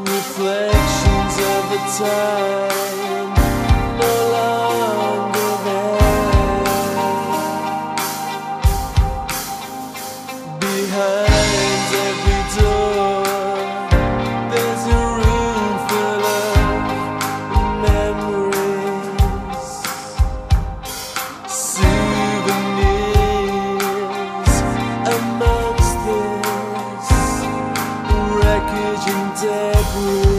Reflections of the time No longer there. Behind debris